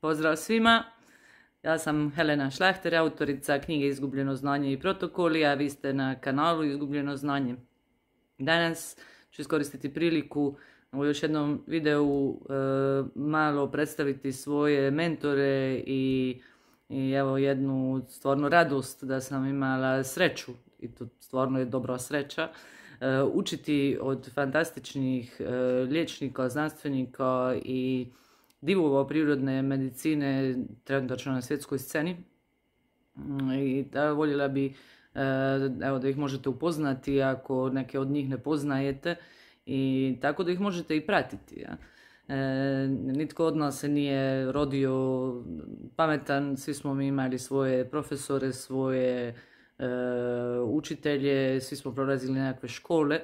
Pozdrav svima. Ja sam Helena Šlahter, autorica knjige Izgubljeno znanje i protokoli, a vi ste na kanalu Izgubljeno znanje. Danas ću iskoristiti priliku u još jednom videu e, malo predstaviti svoje mentore i, i evo jednu stvarno radost da sam imala sreću i to stvarno je dobra sreća e, učiti od fantastičnih e, liječnika, znanstvenika i divova prirodne medicine trenutačno na svjetskoj sceni. Mm, I da voljela bi evo, da ih možete upoznati ako neke od njih ne poznajete i tako da ih možete i pratiti. Ja. E, nitko od nas se nije rodio pametan, svi smo mi imali svoje profesore, svoje e, učitelje, svi smo prolazili nekakve škole,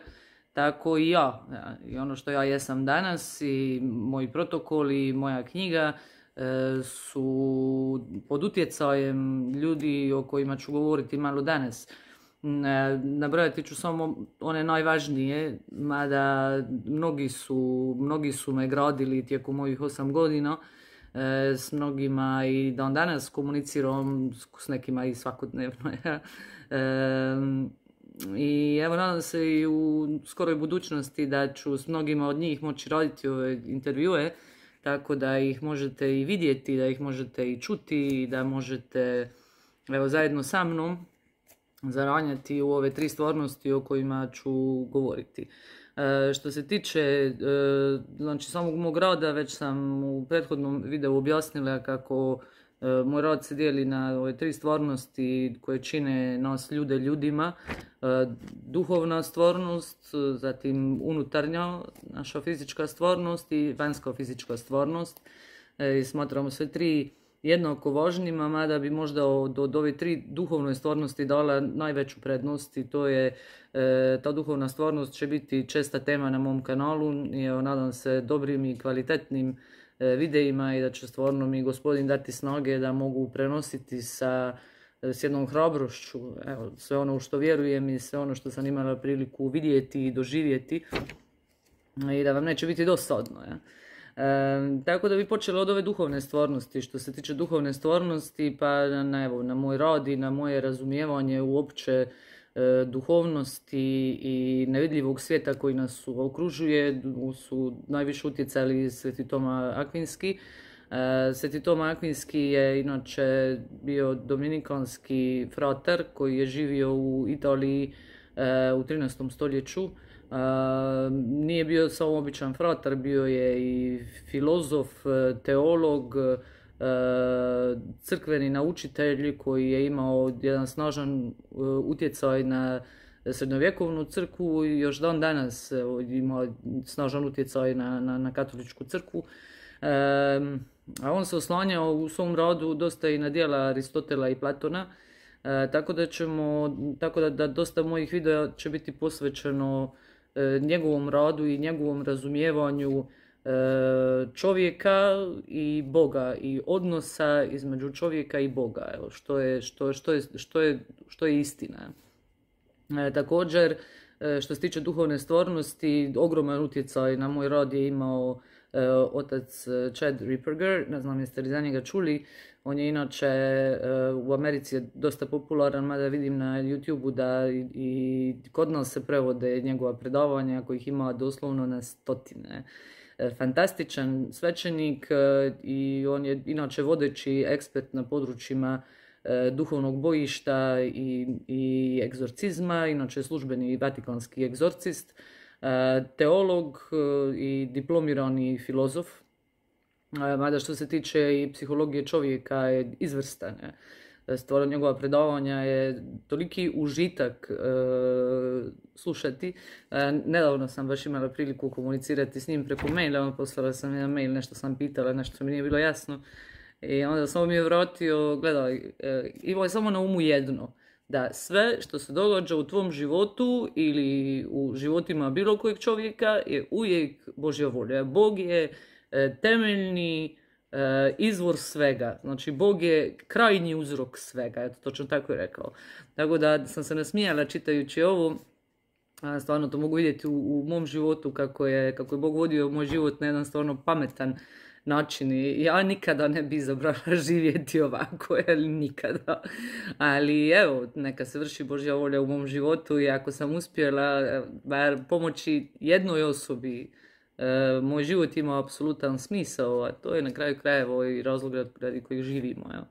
tako i ja. I ono što ja jesam danas i moji protokoli i moja knjiga e, su pod utjecajem ljudi o kojima ću govoriti malo danas. Nabrojati ću samo one najvažnije, mada mnogi su, mnogi su me gradili tijekom mojih osam godina, e, s mnogima i dan danas komuniciram s nekima i svakodnevno. I evo nadam se i u skoroj budućnosti da ću s mnogima od njih moći raditi ove intervjue, tako da ih možete i vidjeti, da ih možete i čuti da možete evo, zajedno sa mnom zaranjati u ove tri stvarnosti o kojima ću govoriti. E, što se tiče e, znači, samog mog rada, već sam u prethodnom videu objasnila kako moj rad se dijeli na ove tri stvarnosti koje čine nas ljude ljudima. Duhovna stvarnost, zatim unutarnja naša fizička stvarnost i vanjska fizička stvarnost. I smatramo sve tri jednako važnima, mada bi možda od, od ove tri duhovne stvarnosti dala najveću prednost i to je e, ta duhovna stvarnost će biti česta tema na mom kanalu i nadam se dobrim i kvalitetnim e, videima i da će stvarno mi gospodin dati snage da mogu prenositi sa s jednom hrabrošću, evo, sve ono što vjerujem i sve ono što sam imala priliku vidjeti i doživjeti i da vam neće biti dosadno. Ja tako da bi počela od ove duhovne stvarnosti. Što se tiče duhovne stvarnosti, pa na, evo, na moj rad i na moje razumijevanje uopće e, duhovnosti i nevidljivog svijeta koji nas okružuje su najviše utjecali Sveti Toma Akvinski. E, Sveti Toma Akvinski je inače bio dominikanski frater koji je živio u Italiji e, u 13. stoljeću nije bio samo običan fratar, bio je i filozof, e, teolog, e, crkveni naučitelj koji je imao jedan snažan e, utjecaj na srednjovjekovnu crkvu i još dan danas ima snažan utjecaj na, na, na katoličku crkvu. A on se oslanjao u svom radu dosta i na dijela Aristotela i Platona, tako da ćemo, tako da, da dosta mojih videa će biti posvećeno E, njegovom radu i njegovom razumijevanju e, čovjeka i Boga i odnosa između čovjeka i Boga, evo, što, je, što, što, je, što, je, što je istina. E, također, što se tiče duhovne stvarnosti, ogroman utjecaj na moj rad je imao otac Chad Ripperger, ne znam jeste li za njega čuli, on je inače u Americi je dosta popularan, mada vidim na YouTube-u da i kod nas se prevode njegova predavanja kojih ima doslovno na stotine. E, fantastičan svećenik e, i on je inače vodeći ekspert na područjima e, duhovnog bojišta i, i egzorcizma, inače službeni vatikanski egzorcist, teolog i diplomirani filozof mada što se tiče i psihologije čovjeka je izvrstan. Stvarno njegova predavanja je toliki užitak e, slušati. E, nedavno sam baš imala priliku komunicirati s njim preko maila, poslala sam jedan mail, nešto sam pitala, nešto mi nije bilo jasno. I onda samo mi je vratio, gledaj, e, imao je samo na umu jedno, da sve što se događa u tvom životu ili u životima bilo kojeg čovjeka je uvijek Božja volja. Bog je E, temeljni e, izvor svega. Znači, Bog je krajnji uzrok svega. Eto, točno tako je rekao. Tako da sam se nasmijala čitajući ovo. Stvarno to mogu vidjeti u, mom životu kako je, kako je Bog vodio moj život na jedan stvarno pametan načini. Ja nikada ne bi izabrala živjeti ovako, jer nikada. Ali evo, neka se vrši Božja volja u mom životu i ako sam uspjela bar pomoći jednoj osobi, e, moj život ima apsolutan smisao, a to je na kraju krajeva i razlog radi kojeg živimo. Evo.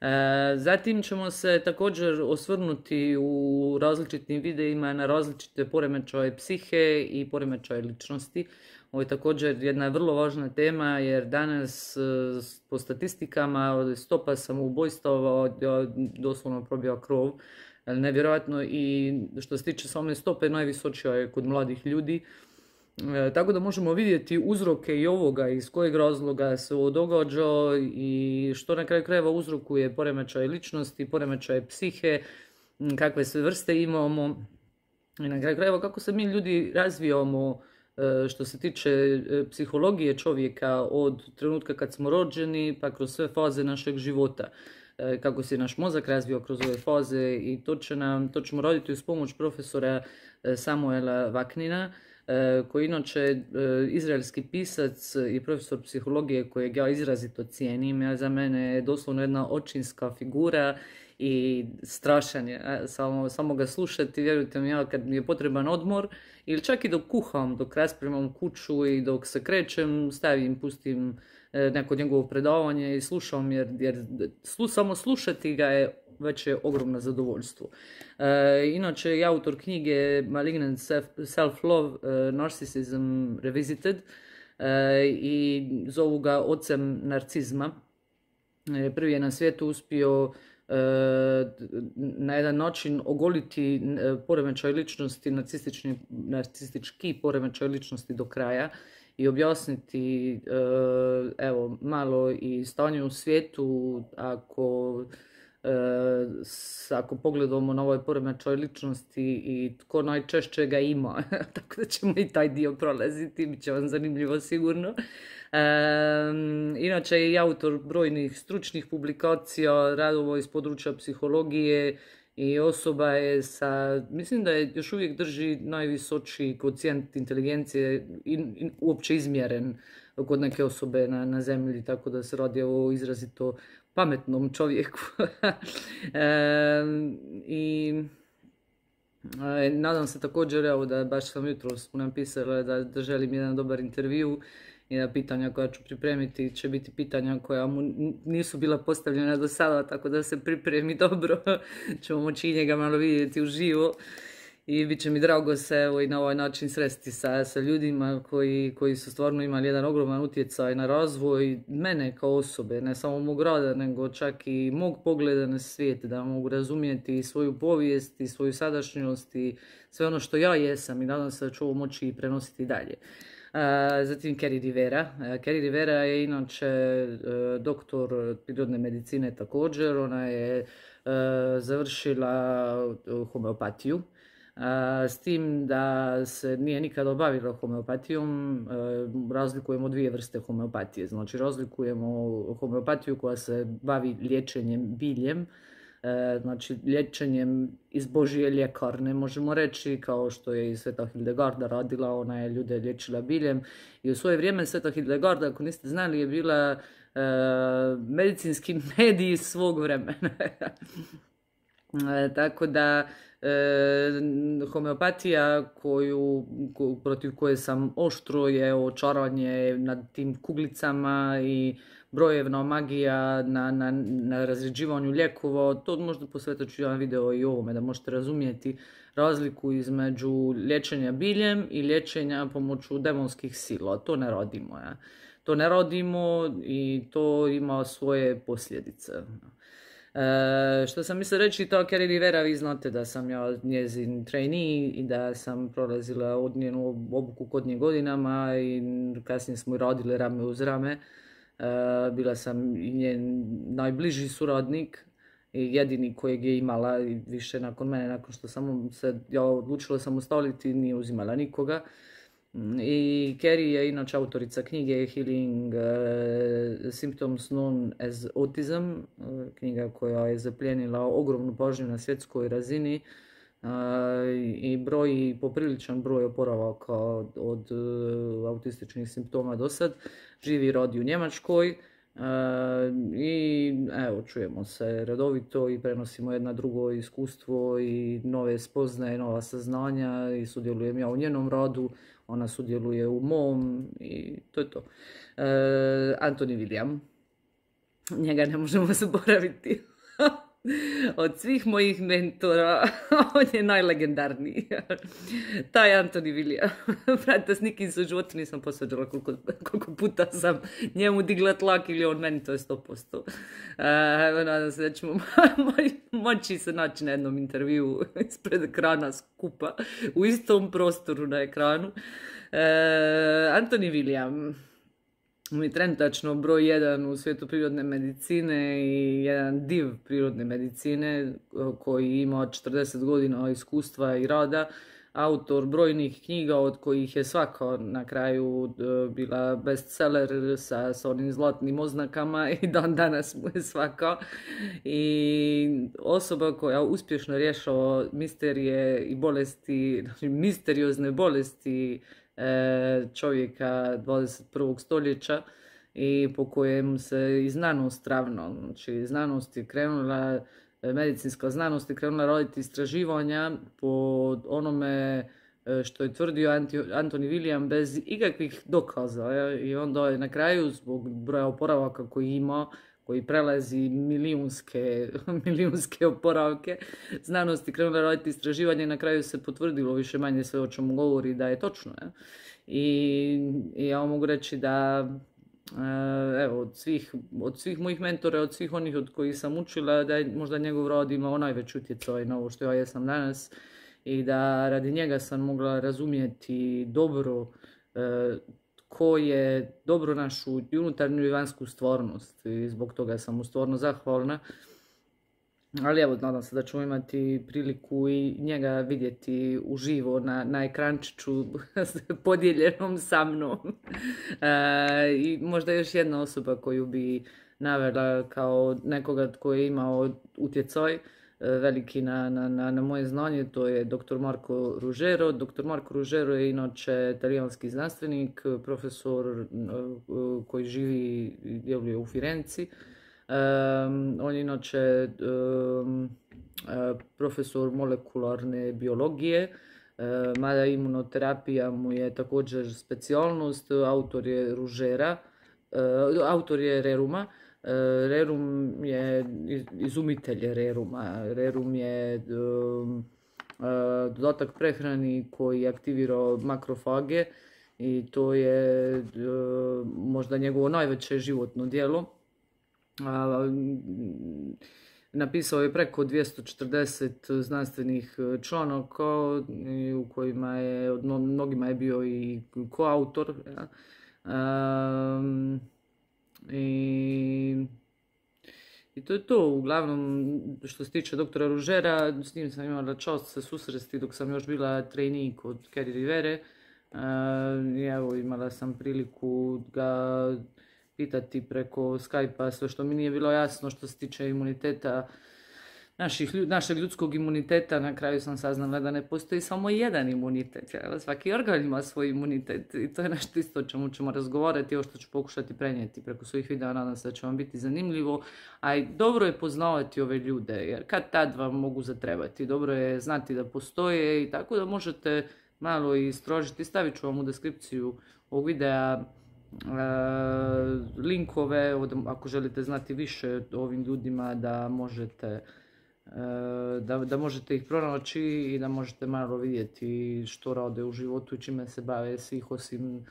E, zatim ćemo se također osvrnuti u različitim videima na različite poremećaje psihe i poremećaje ličnosti. Ovo je također jedna vrlo važna tema jer danas e, po statistikama stopa samoubojstava doslovno probija krov. Nevjerojatno i što se tiče same stope najvisočija je kod mladih ljudi. E, tako da možemo vidjeti uzroke i ovoga, iz kojeg razloga se ovo događa i što na kraju krajeva uzrokuje poremećaj ličnosti, poremećaj psihe, kakve sve vrste imamo. I na kraju krajeva kako se mi ljudi razvijamo e, što se tiče e, psihologije čovjeka od trenutka kad smo rođeni pa kroz sve faze našeg života. Kako se naš mozak razvio kroz ove faze i to, će nam, to ćemo raditi uz pomoć profesora Samuela Vaknina koji inače e, izraelski pisac i profesor psihologije kojeg ja izrazito cijenim. Ja za mene je doslovno jedna očinska figura i strašan je e, samo, samo ga slušati. Vjerujte mi, ja kad mi je potreban odmor ili čak i dok kuham, dok raspremam kuću i dok se krećem, stavim, pustim neko njegovo predavanje i slušam jer, jer samo slušati ga je već je ogromno zadovoljstvo. E, inače je autor knjige Malignant Self-Love, e, Narcissism Revisited e, i zovu ga ocem narcizma. Prvi je na svijetu uspio na jedan način ogoliti poremećaj ličnosti, narcistički poremećaj ličnosti do kraja i objasniti evo malo i stanje u svijetu ako ako pogledamo na ovaj poremećaj ličnosti i tko najčešće ga ima, tako da ćemo i taj dio prolaziti, bit će vam zanimljivo sigurno. inače je i autor brojnih stručnih publikacija, radova iz područja psihologije i osoba je sa, mislim da je još uvijek drži najvisoči kocijent inteligencije i, uopće izmjeren kod neke osobe na, na zemlji, tako da se radi o izrazito pametnom čovjeku. I nadam se također, evo da baš sam jutro napisala da, da želim jedan dobar intervju i da pitanja koja ću pripremiti će biti pitanja koja mu nisu bila postavljena do sada, tako da se pripremi dobro. Ćemo moći njega malo vidjeti uživo i bit će mi drago se evo, i na ovaj način sresti sa, sa ljudima koji, koji su stvarno imali jedan ogroman utjecaj na razvoj mene kao osobe, ne samo mog rada, nego čak i mog pogleda na svijet, da mogu razumjeti svoju povijest i svoju sadašnjost i sve ono što ja jesam i nadam se da ću ovo moći i prenositi dalje. zatim Kerry Rivera. Kerry Rivera je inače e, doktor prirodne medicine također. Ona je e, završila homeopatiju s tim da se nije nikada bavila homeopatijom, e, razlikujemo dvije vrste homeopatije. Znači razlikujemo homeopatiju koja se bavi liječenjem biljem, e, znači liječenjem iz Božije ljekarne, možemo reći, kao što je i Sveta Hildegarda radila, ona je ljude liječila biljem. I u svoje vrijeme Sveta Hildegarda, ako niste znali, je bila e, medicinski medij svog vremena. Tako da E, homeopatija koju, protiv koje sam oštro je očaranje nad tim kuglicama i brojevna magija na, na, na razređivanju lijekova. To možda posvetat ću jedan video i ovome da možete razumjeti razliku između liječenja biljem i liječenja pomoću demonskih sila. To ne radimo. Ja. To ne radimo i to ima svoje posljedice. E, što sam mislila reći to, Kerry Rivera, vi znate da sam ja njezin trainee i da sam prolazila od njenu obuku kod nje godinama i kasnije smo radile rame uz rame. E, bila sam i njen najbliži suradnik i jedini kojeg je imala više nakon mene, nakon što sam se ja odlučila samostaliti, nije uzimala nikoga. I Kerry je inače autorica knjige Healing uh, Symptoms Known as Autism, uh, knjiga koja je zapljenila ogromnu pažnju na svjetskoj razini. i broji popriličan broj oporavaka od, od autističnih simptoma do sad. Živi rodi u Njemačkoj. I evo, čujemo se redovito i prenosimo jedno drugo iskustvo i nove spoznaje, nova saznanja i sudjelujem ja u njenom radu, ona sudjeluje u mom i to je to. E, Antoni William, njega ne možemo zaboraviti. Od svih mojih mentora, on je najlegendarniji. Taj Antoni Vilija. Brate, s nikim se u životu nisam posveđala koliko, koliko puta sam njemu digla tlak ili on meni, to je 100%. Uh, evo, nadam se da ćemo moći se naći na jednom intervju ispred ekrana skupa, u istom prostoru na ekranu. Uh, Antoni William, mi trenutačno broj jedan u svijetu prirodne medicine i jedan div prirodne medicine e, koji ima 40 godina iskustva i rada, autor brojnih knjiga od kojih je svaka na kraju e, bila bestseller sa, sa onim zlatnim oznakama i dan danas mu je svaka. I osoba koja uspješno rješava misterije i bolesti, znači misteriozne bolesti čovjeka 21. stoljeća i po kojem se i znanost ravno, znači znanost je krenula, e, medicinska znanost je krenula raditi istraživanja po onome e, što je tvrdio Antoni William bez ikakvih dokaza i onda je na kraju zbog broja oporavaka koji ima koji prelazi milijunske, milijunske oporavke znanosti krenula raditi istraživanje i na kraju se potvrdilo više manje sve o čemu govori da je točno. I, I ja mogu reći da e, evo, od svih, od svih mojih mentora, od svih onih od kojih sam učila, da je možda njegov rad imao najveći utjecaj na ovo što ja jesam danas i da radi njega sam mogla razumjeti dobro e, ko je dobro našu unutarnju i vanjsku stvarnost i zbog toga sam mu stvarno zahvalna. Ali evo, nadam se da ćemo imati priliku i njega vidjeti uživo na, na ekrančiću podijeljenom sa mnom. E, I možda još jedna osoba koju bi navela kao nekoga tko je imao utjecaj veliki na, na, na, na moje znanje, to je dr. Marko Ružero. Dr. Marko Ružero je inače talijanski znanstvenik, profesor e, koji živi i djeluje u Firenci. Um, on je inače um, profesor molekularne biologije, mada imunoterapija mu je također specijalnost, autor je Ružera, autor je Reruma, E, rerum je izumitelj Reruma. Rerum je um, e, dodatak prehrani koji aktivira makrofage i to je e, možda njegovo najveće životno djelo. Napisao je preko 240 znanstvenih članaka u kojima je, mnogima je bio i koautor. I, I to je to, uglavnom, što se tiče doktora Ružera, s njim sam imala čast se susresti dok sam još bila trejnik kod Kerry Rivere. I evo, imala sam priliku ga pitati preko Skype-a sve što mi nije bilo jasno što se tiče imuniteta naših, našeg ljudskog imuniteta, na kraju sam saznala da ne postoji samo jedan imunitet. Ja? Svaki organ ima svoj imunitet i to je nešto isto o čemu ćemo razgovarati, ovo što ću pokušati prenijeti preko svojih videa, nadam se da će vam biti zanimljivo. A i dobro je poznavati ove ljude, jer kad tad vam mogu zatrebati. Dobro je znati da postoje i tako da možete malo istrožiti. Stavit ću vam u deskripciju ovog videa e, linkove, ako želite znati više o ovim ljudima da možete da, da možete ih pronaći i da možete malo vidjeti što rade u životu i čime se bave svih osim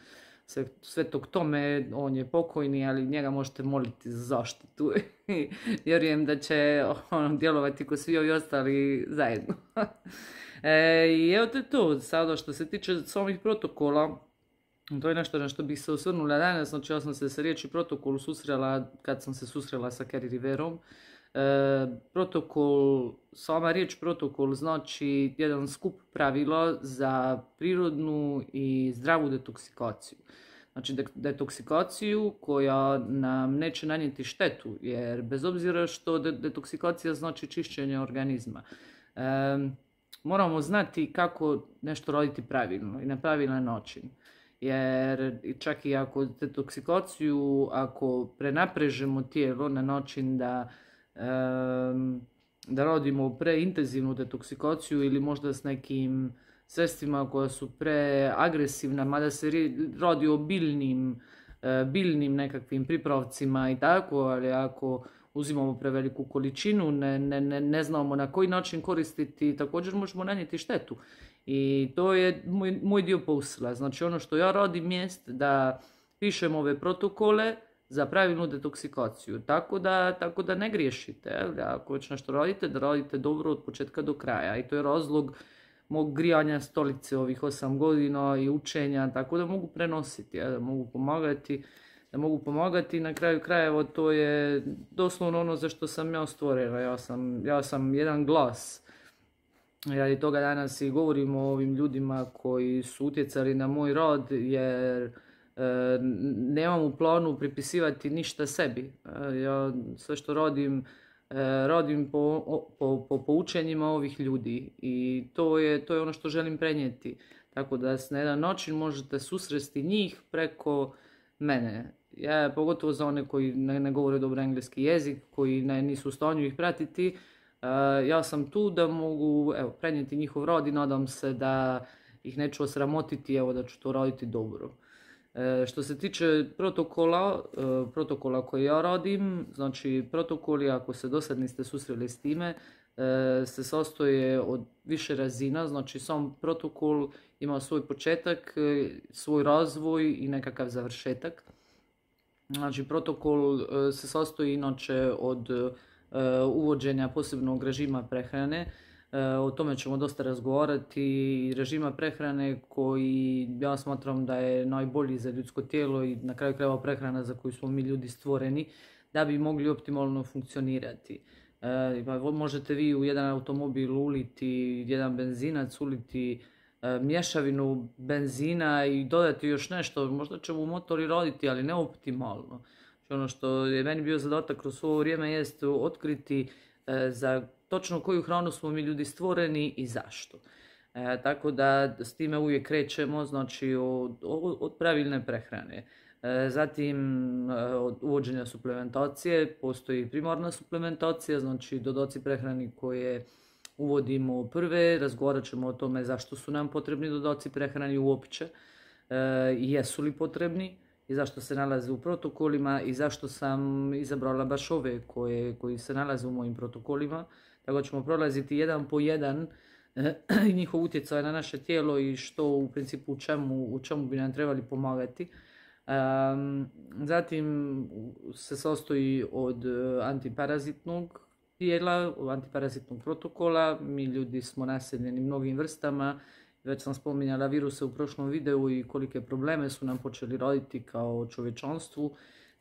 sve, tog tome, on je pokojni, ali njega možete moliti za zaštitu. Vjerujem da će on djelovati ko svi ovi ostali zajedno. e, I evo to je to, sada što se tiče samih protokola, to je nešto na što bih se osvrnula danas, znači ja sam se sa riječi protokolu susrela kad sam se susrela sa Kerry Riverom. E, protokol, sama riječ protokol znači jedan skup pravila za prirodnu i zdravu detoksikaciju. Znači detoksikaciju koja nam neće nanijeti štetu, jer bez obzira što detoksikacija znači čišćenje organizma. moramo znati kako nešto roditi pravilno i na pravilan način. Jer čak i ako detoksikaciju, ako prenaprežemo tijelo na način da, da rodimo preintenzivnu detoksikaciju ili možda s nekim sredstvima koja su preagresivna, mada se radi o biljnim, e, biljnim nekakvim pripravcima i tako, ali ako uzimamo preveliku količinu, ne, ne, ne, ne znamo na koji način koristiti, također možemo nanijeti štetu. I to je moj, moj dio posla. Znači ono što ja radim jest da pišem ove protokole za pravilnu detoksikaciju. Tako da, tako da ne griješite. Ako već nešto radite, da radite dobro od početka do kraja. I to je razlog mog grijanja stolice ovih osam godina i učenja, tako da mogu prenositi, da mogu pomagati, da mogu pomagati na kraju krajeva to je doslovno ono za što sam ja stvorila, ja sam, ja sam jedan glas. i toga danas i govorimo o ovim ljudima koji su utjecali na moj rad jer nemam u planu pripisivati ništa sebi. E, ja sve što radim E, radim po, po, po poučenjima ovih ljudi i to je, to je ono što želim prenijeti. Tako da na jedan način možete susresti njih preko mene. Ja, pogotovo za one koji ne, ne govore dobro engleski jezik, koji ne, nisu u stanju ih pratiti, e, ja sam tu da mogu evo, prenijeti njihov rad i nadam se da ih neću osramotiti, evo da ću to raditi dobro. E, što se tiče protokola, e, protokola koji ja radim, znači protokoli, ako se do sad niste susreli s time, e, se sastoje od više razina, znači sam protokol ima svoj početak, svoj razvoj i nekakav završetak. Znači protokol se sastoji inače od uvođenja posebnog režima prehrane, o tome ćemo dosta razgovarati režima prehrane koji ja smatram da je najbolji za ljudsko tijelo i na kraju krajeva prehrana za koju smo mi ljudi stvoreni da bi mogli optimalno funkcionirati. E, pa možete vi u jedan automobil uliti jedan benzinac, uliti e, mješavinu benzina i dodati još nešto, možda će mu motori roditi, ali ne optimalno. Ono što je meni bio zadatak kroz ovo vrijeme jest otkriti za točno koju hranu smo mi ljudi stvoreni i zašto. E, tako da s time uvijek krećemo, znači od, od pravilne prehrane. E, zatim e, od uvođenja suplementacije, postoji primarna suplementacija, znači dodaci prehrani koje uvodimo prve, razgovarat ćemo o tome zašto su nam potrebni dodaci prehrani uopće i jesu li potrebni i zašto se nalaze u protokolima i zašto sam izabrala baš ove koje, koji se nalaze u mojim protokolima. Tako ćemo prolaziti jedan po jedan eh, njihov utjecaj na naše tijelo i što u principu u čemu, u čemu bi nam trebali pomagati. zatim se sastoji od eh, antiparazitnog tijela, antiparazitnog protokola. Mi ljudi smo naseljeni mnogim vrstama. Već sam spominjala viruse u prošlom videu i kolike probleme su nam počeli roditi kao čovječanstvu.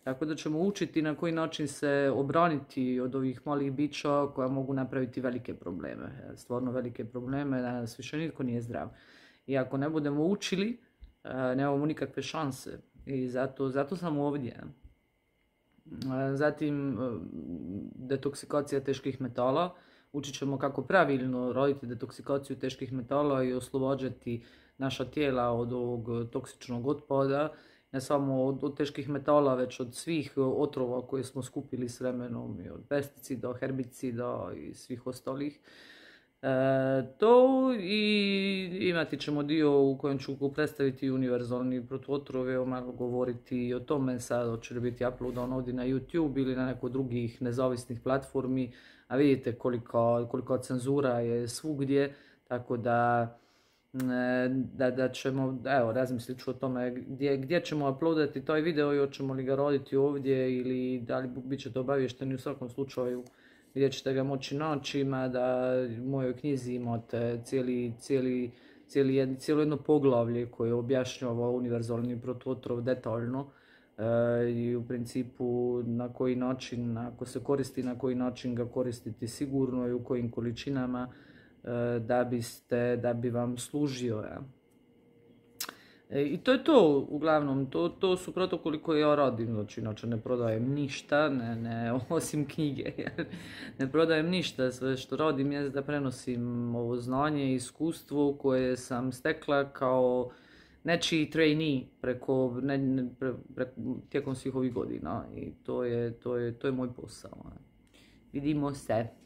Tako da ćemo učiti na koji način se obraniti od ovih malih bića koja mogu napraviti velike probleme. Stvarno velike probleme, danas više nitko nije zdrav. I ako ne budemo učili, e, nemamo nikakve šanse. I zato, zato sam ovdje. E, zatim, e, detoksikacija teških metala. Učit ćemo kako pravilno roditi detoksikaciju teških metala i oslobađati naša tijela od ovog toksičnog otpada ne samo od, teških metala, već od svih otrova koje smo skupili s vremenom, i od pesticida, herbicida i svih ostalih. E, to i imati ćemo dio u kojem ću predstaviti univerzalni protuotrove, malo govoriti o tome sad, hoće li biti uploadan ovdje na YouTube ili na neko drugih nezavisnih platformi, a vidite koliko, koliko cenzura je svugdje, tako da da, da ćemo, evo, razmislit ću o tome gdje, gdje ćemo uploadati taj video i hoćemo li ga roditi ovdje ili da li bit ćete obavješteni u svakom slučaju gdje ćete ga moći naći, da u mojoj knjizi imate cijeli, cijeli, cijeli, cijelo jedno poglavlje koje objašnjava univerzalni protuotrov detaljno e, i u principu na koji način, ako se koristi, na koji način ga koristiti sigurno i u kojim količinama, E, da, biste, da bi vam služio. Ja. E, I to je to, uglavnom, to, to su protokoli koje ja radim, znači inače ne prodajem ništa, ne, ne, osim knjige, ne prodajem ništa, sve što radim je da prenosim ovo znanje i iskustvo koje sam stekla kao nečiji trainee preko, ne, tijekom svih ovih godina i to je, to je, to je moj posao. Vidimo se.